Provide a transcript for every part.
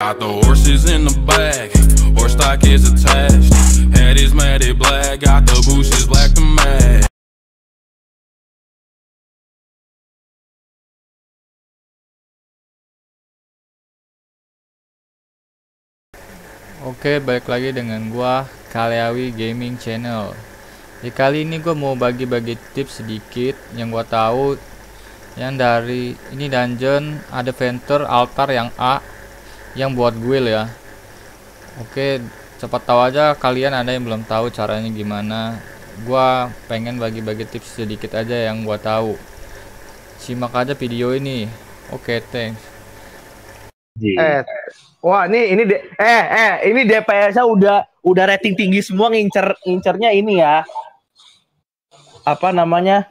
Got the horses in the back, horse stock is attached. Head is matted black, got the bushes black to match. Oke, balik lagi dengan gua Kaliawi Gaming Channel. Di kali ini gua mau bagi-bagi tips sedikit yang gua tahu yang dari ini dungeon ada venture altar yang A yang buat guild ya. Oke, cepat tahu aja kalian ada yang belum tahu caranya gimana. Gua pengen bagi-bagi tips sedikit aja yang gua tahu. Simak aja video ini. Oke, thanks. Eh, wah ini ini de- eh eh ini DPS-nya udah udah rating tinggi semua ngincer ngincernya ini ya. Apa namanya?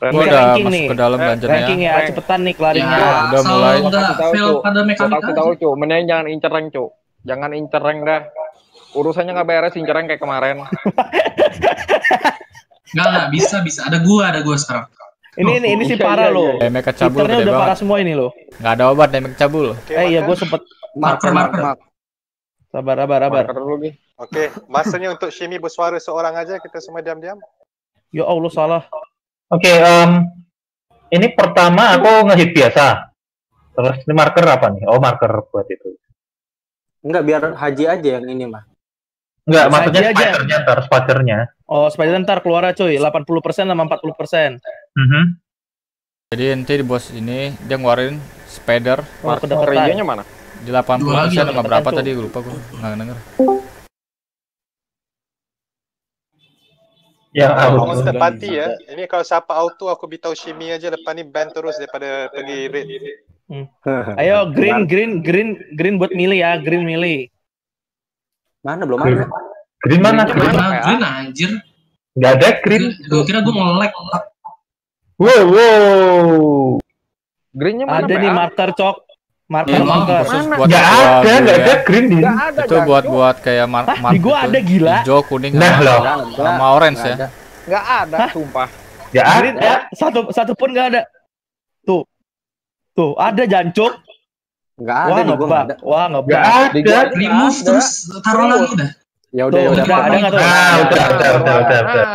Gua Ngincer udah ranking masuk nih. ke dalam dungeonnya. Ranking ya, cepetan nih kelarinya. Ya, udah mulai. tahu, fail Cuk. pada Gua mekanik kasih aja. tahu cu, mending jangan incer rank cu. Jangan incer rank dah. Urusannya nggak beres incer rank kayak kemarin. Nggak, nggak, bisa, bisa. Ada gua, ada gua sekarang. Ini ini ini sih Iya, parah iya, loh. iya. Damage cabul Twitternya gede udah parah semua ini loh. Nggak ada obat damage cabul. Eh iya gue sempet Marker, marker. sabar sabar sabar. Marker dulu nih. Oke, masanya untuk Shimi bersuara seorang aja kita semua diam-diam. Ya Allah salah. Oke, em, ini pertama aku ngehit biasa. Terus ini marker apa nih? Oh, marker buat itu. Enggak biar Haji aja yang ini mah. Enggak, Saja maksudnya aja. spidernya ntar, spidernya. Oh spider ntar keluar cuy 80% sama 40%. Mhm. Jadi nanti di bos ini dia ngeluarin spider Oh Marker hijaunya mana? di 80 Dua lagi, sama kedekatan, berapa tadi gue lupa gue nggak denger. Yang out. monster party ya. Ini kalau siapa auto aku beritahu Shimi aja depan ni ban terus daripada pergi raid. Ayo green green green green buat milih ya, green milih. Mana belum Green. ada? Green mana? Green Green? mana? Mana green anjir. Nggak ada green. Gua kira gua nge-lag. Wow, wow. Greennya mana? Ada nih marker cok. Marker Ini marker. Khusus Mana? buat Nggak gua ada, gue nggak ya. ada green di. Nggak ada. Itu buat buat kayak mar Hah, mark di gua ada gila. Hijau, kuning, Nah, loh. Sama orange ya. Enggak ada. Nggak ada, sumpah. Nggak Green ada. eh, satu satu pun nggak ada. Tuh. Tuh, ada jancuk. Enggak Wah, ada enggak ngebak. ada. Wah, Nggak ngebak. Ada. Ada. terus taruh lagi udah. Ya udah ya udah. udah ada nggak tuh? Ah, udah, udah, udah, udah, udah.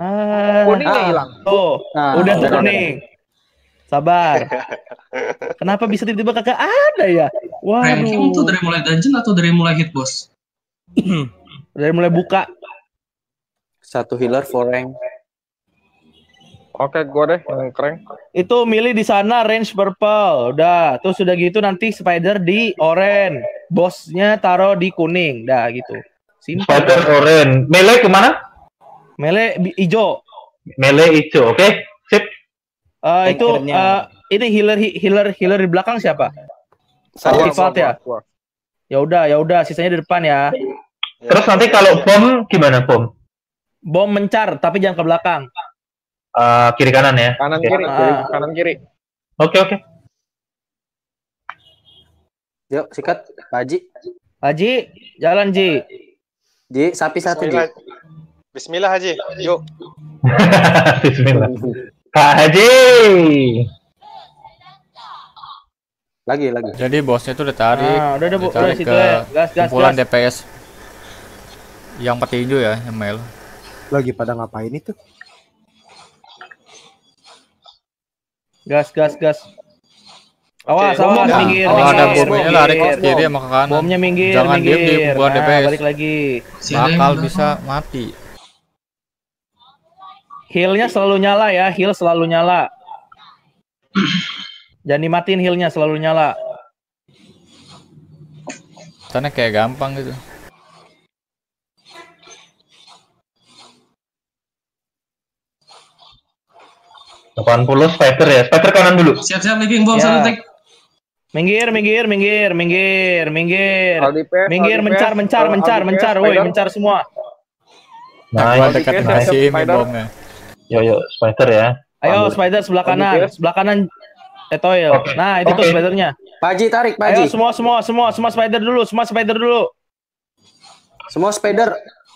Ah, Kuningnya Ah. hilang. tuh, Nah, udah tuh udah, kuning. Sabar. Kenapa bisa tiba-tiba kagak ada ya? Ranking tuh dari mulai dungeon atau dari mulai hit boss? Dari mulai buka. Satu healer for rank. Oke, gua deh yang keren. Itu milih di sana range purple. Udah, terus sudah gitu nanti spider di orange. Bosnya taruh di kuning. Dah gitu. Simpel. Spider orange. Melee ke mana? Melee bi- hijau. Melee hijau, oke? Sip. Eh, itu eh, ini healer healer healer di belakang siapa? Saya ya? Ya udah, ya udah, sisanya di depan ya. Terus nanti kalau bom gimana bom? Bom mencar, tapi jangan ke belakang. Eh, kiri kanan ya. Kanan kiri, Ah. kiri, kanan kiri. Oke, oke. Yuk, sikat Pak Haji. Haji, jalan Ji. Ji, sapi satu Ji. Bismillah. Bismillah Haji. Yuk. Bismillah. Kak Haji. Lagi lagi. Jadi bosnya tuh udah tarik, Ah, udah udah Bu. udah ditarik situ ke ya. Gas gas kumpulan gas. DPS yang petinju ya, yang Mel. Lagi pada ngapain itu? Gas gas gas. Awas, Oke. awas, Bom, minggir, Kalau ada minggir, bomnya lari ke minggir. kiri sama ke kanan. Bomnya minggir, Jangan diem minggir. di kumpulan Nah, DPS. balik lagi. Bakal bisa mati. Healnya selalu nyala ya, heal selalu nyala. Jangan dimatiin healnya selalu nyala. Karena kayak gampang gitu. Delapan puluh spider ya. Spider kanan dulu. Siap-siap living bomb Ya. satu tek. Minggir, minggir, minggir, minggir, minggir. PS, Minggir, di mencar, mencar, mencar, di PS, mencar, woi, mencar semua. Nah, dekat Spider. bomnya. Yo yo spider ya. Ayo, Ambil. spider sebelah kanan, PS. sebelah kanan. Etoil. Oke. Nah, itu tuh Oke. spidernya. Pak Haji tarik, Pak Ayo semua, semua, semua, semua spider dulu, semua spider dulu. Semua spider.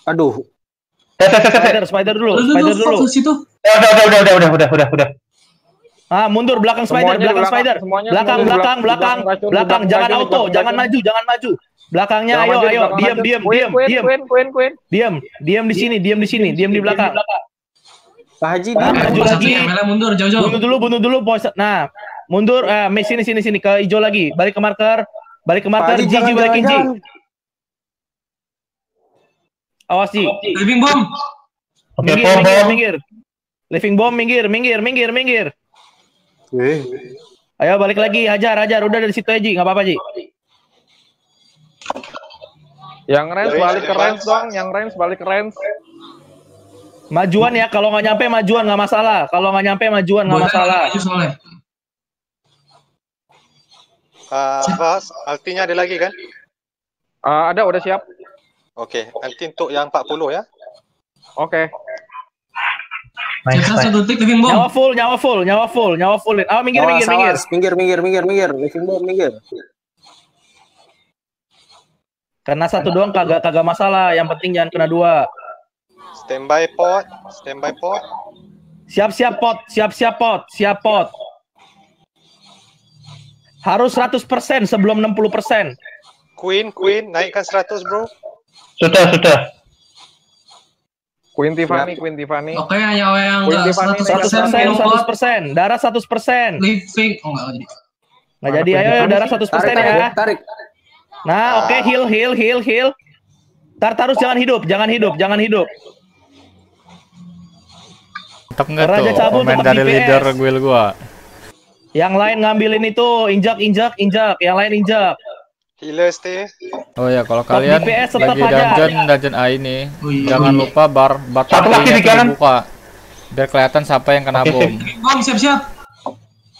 Aduh, Eh, eh, eh. Spider, spider dulu, Lu spider lu dulu. fokus itu. Udah, udah, udah, udah, udah, udah, udah, udah. Ah, mundur belakang spider, Semuanya di belakang spider. Belakang, belakang, belakang, di belakang. Jangan auto, jangan maju, jangan maju. Belakangnya, ayo, ayo, belakang diam, diam, diam, diam, Queen, Queen, Queen. diam, diam di sini, diam di sini, diam di belakang. Pak Haji maju Satu lagi. ya, mundur jauh-jauh. Bunuh dulu, bunuh dulu, pos. Nah, mundur, eh, Miss sini, sini, sini, ke hijau lagi. Balik ke marker, balik ke Pak marker, Haji Gigi jangan balikin G. jangan. Awas G. Living bomb. Oke, Minggir, bom, minggir, bom. minggir. Living bomb, minggir, minggir, minggir, minggir. Eh, Ayo balik lagi, hajar, hajar. Udah dari situ aja, nggak apa-apa Ji. Yang range balik ke range dong, yang range balik ke range. Majuan ya, kalau nggak nyampe majuan nggak masalah. Kalau nggak nyampe majuan nggak masalah. maju soalnya. Ah, artinya ada lagi kan? Ah, ada udah siap. Oke, nanti untuk yang 40 ya. Oke. Nice, Siap nice. satu detik living Nyawa full, nyawa full, nyawa full, nyawa full. Ah, minggir, awas, minggir, minggir. minggir, minggir, minggir, minggir. Living bomb, minggir. Karena satu doang kagak kagak masalah. Yang penting jangan kena dua. Standby pot, standby pot. Siap-siap pot, siap-siap pot, siap pot. Harus 100% sebelum 60%. Queen, Queen, naikkan 100 bro. Sudah, sudah. Queen Tiffany, Queen Tiffany. Oke, nyawa yang Queen enggak Tiffany, 100% 100%, minum pot. 100%. Darah 100%. Living. Oh enggak jadi. Nggak jadi, ayo, ayo darah 100% Tarik, tarik, ya. tarik. Nah, oke, heal, heal, heal, heal. Tartarus jangan hidup, jangan hidup, jangan hidup. Mantap nggak Raja tuh cabul komen dari DPS. leader guild gua. Yang lain ngambilin itu, injak, injak, injak. Yang lain injak. Healer stay. Oh ya, kalau Top kalian DPS lagi aja. dungeon dungeon A ini, Oh iya. jangan lupa bar bar di tuh kanan. dibuka. Biar kelihatan siapa yang kena bom. Bomb siap-siap.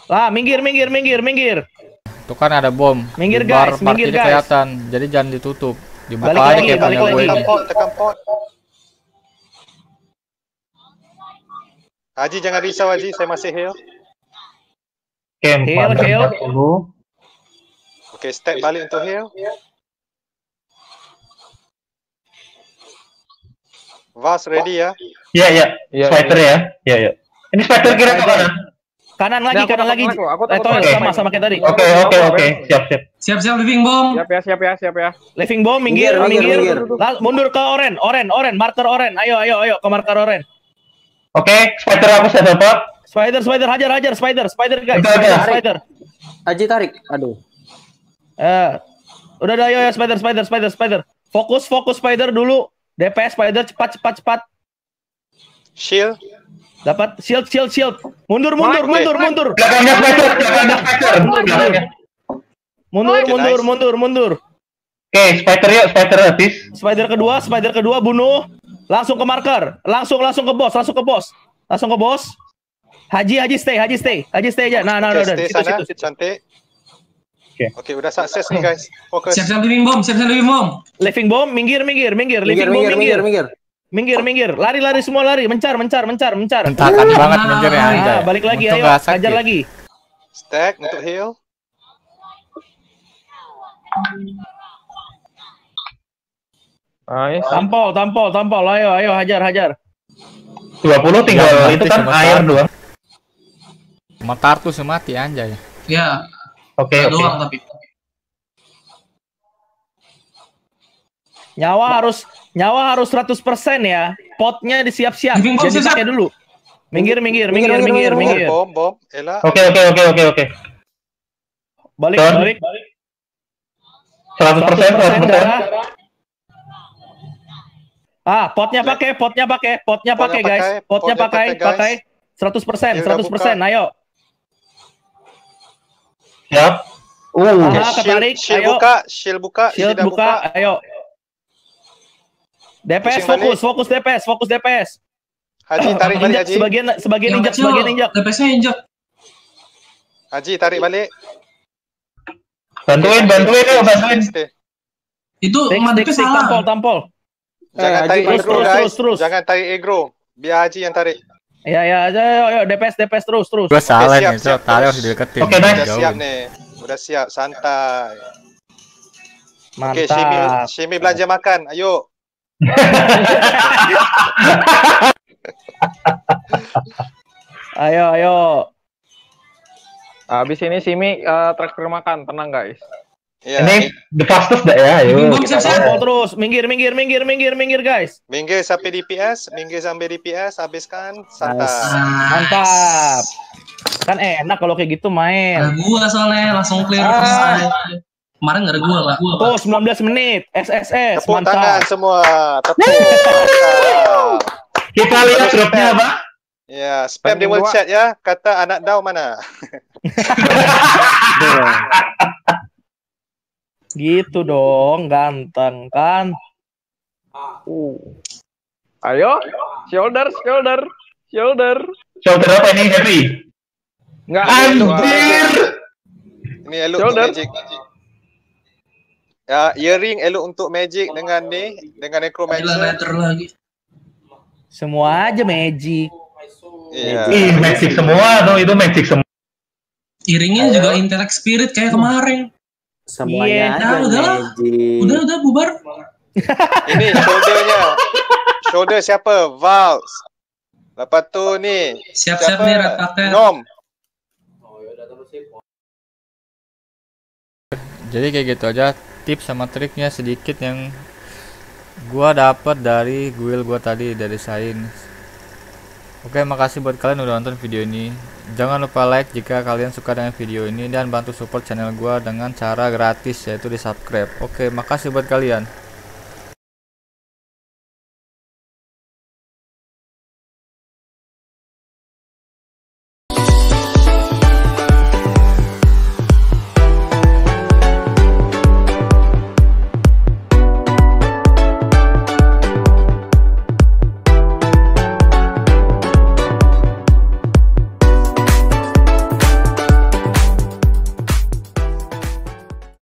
Lah, minggir, minggir, minggir, minggir. Itu kan ada bom. Minggir, Di bar guys, minggir, guys. kelihatan. Jadi jangan ditutup. Dibuka Balik aja lagi, kayak balik punya gue lagi. ini. Tekan pot, tekan pot. Haji jangan risau Haji, saya masih heal. Oke, Heal, heal. Oke, step balik untuk heal. Vas ready ya. Iya, iya. Iya, Spider ya. Iya, iya. Ini spider kira ke mana? Kanan lagi, aku kanan lagi. lag loh, aku Eh, sama, sama kayak tadi. Oke, oke, oke. Siap, siap. Siap-siap living bomb. Siap ya, siap ya, siap ya. Living bomb, minggir, Minggir, minggir. minggir, mundur ke oren, oren, oren, marker oren. Ayo, ayo, ayo ke marker oren. Oke, spider aku saya dapat. Spider, spider, hajar, hajar, spider, spider guys, Oke, oke. spider, spider. Haji tarik. Aduh. Eh, udah, udah, ayo, ayo, spider, spider, spider, spider. Fokus, fokus spider dulu. DPS spider, cepat, cepat, cepat. Shield. Dapat shield, shield, shield. Mundur, mundur, mundur, mundur. Belakangnya spider, belakangnya spider. Mundur, mundur, mundur, mundur. Oke, spider yuk, spider habis. Spider kedua, spider kedua bunuh. Langsung ke marker. Langsung, langsung ke bos, langsung ke bos. Langsung ke bos. Haji, Haji stay, Haji stay. Haji stay aja. Nah, nah, Oke, udah, Situ, sana. situ, situ. Cantik. Oke. Oke, udah sukses nih guys. Fokus. Siap-siap living bomb. Siap-siap living bomb. Living bomb, minggir, minggir, minggir. Minggir, Living bomb, minggir, minggir. minggir, minggir. Minggir, minggir. Lari, lari semua lari. Mencar, mencar, mencar, mencar. Entakan banget minggirnya Ah, anjay. balik lagi, ayo. Hajar lagi. Stack untuk heal. Nice. Tampol, tampol, tampol. Ayo, ayo, hajar, hajar. 20 tinggal Ya, itu kan cuma air doang. Sama kartu mati anjay. Ya, Oke, oke. doang tapi. Nyawa harus nyawa harus 100% ya. Potnya disiap-siap. Jadi pakai dulu. Minggir, minggir, Minggir, minggir, minggir. Bom, bom. Oke, oke, oke, oke, oke. Balik, Don. balik. 100%, 100% 100%. darah. Ah, potnya pakai, potnya pakai, potnya pakai guys. Potnya pakai, pakai, guys. pakai. 100%, Dia udah 100%. Ayo. Siap. Uh, Ah, ketarik, shield ayo. buka, shield buka, Shield dah buka, ayo. DPS fokus, fokus DPS, fokus DPS. Haji tarik balik Haji. sebagian sebagian injak, sebagian injak. DPS-nya injak. Haji tarik balik. bantuin, bantuin bantuin. Itu stick, salah. tampol, tampol. Jangan Eh, tarik terus, guys. terus, terus. Jangan tarik aggro. Biar Haji yang tarik. Ya, ya, ayo, ayo, ayo, DPS, DPS terus, terus. Gua salah siap, nih, so, terus. harus dideketin. Oke, nice. Udah siap nih. Udah siap, santai. Oke, Shimi, Mantap. Shimi belanja makan. Ayo. Ayo, ayo. Habis ini Simi eh, traktir makan, tenang guys. Ya, Ini the fastest dah ya, ayo. Oh, terus minggir minggir minggir minggir minggir guys. minggir sampai DPS, minggir sampai DPS, habiskan, santai. Mantap. Kan enak kalau kayak gitu Ada main. gua soalnya langsung clear. Ah. Kemarin gak ada gua lah. Tuh 19 menit SSS Tepuk tangan mantap. semua. Tepuk. Kita lihat dropnya apa? Ya, spam di world chat ya. Kata anak dau mana? Gitu dong, ganteng kan. Uh. Ayo, shoulder, shoulder, shoulder. Shoulder apa ini Happy? Enggak, Anjir! Ini elok Shoulder. untuk magic. Ya, earring elok untuk magic dengan ni, dengan necromancer. letter lagi. Semua aja magic. Iya. Ih, magic semua tuh, itu magic semua. Iringnya juga intellect spirit kayak kemarin. Semuanya aja Nah, udah magic. Udah udah bubar. Ini shouldernya. Shoulder siapa? Vals. Lepas tu ni. Siap-siap nih paket. Nom. jadi kayak gitu aja tips sama triknya sedikit yang gua dapat dari guild gua tadi dari Sain Oke makasih buat kalian udah nonton video ini Jangan lupa like jika kalian suka dengan video ini Dan bantu support channel gua dengan cara gratis yaitu di subscribe. Oke makasih buat kalian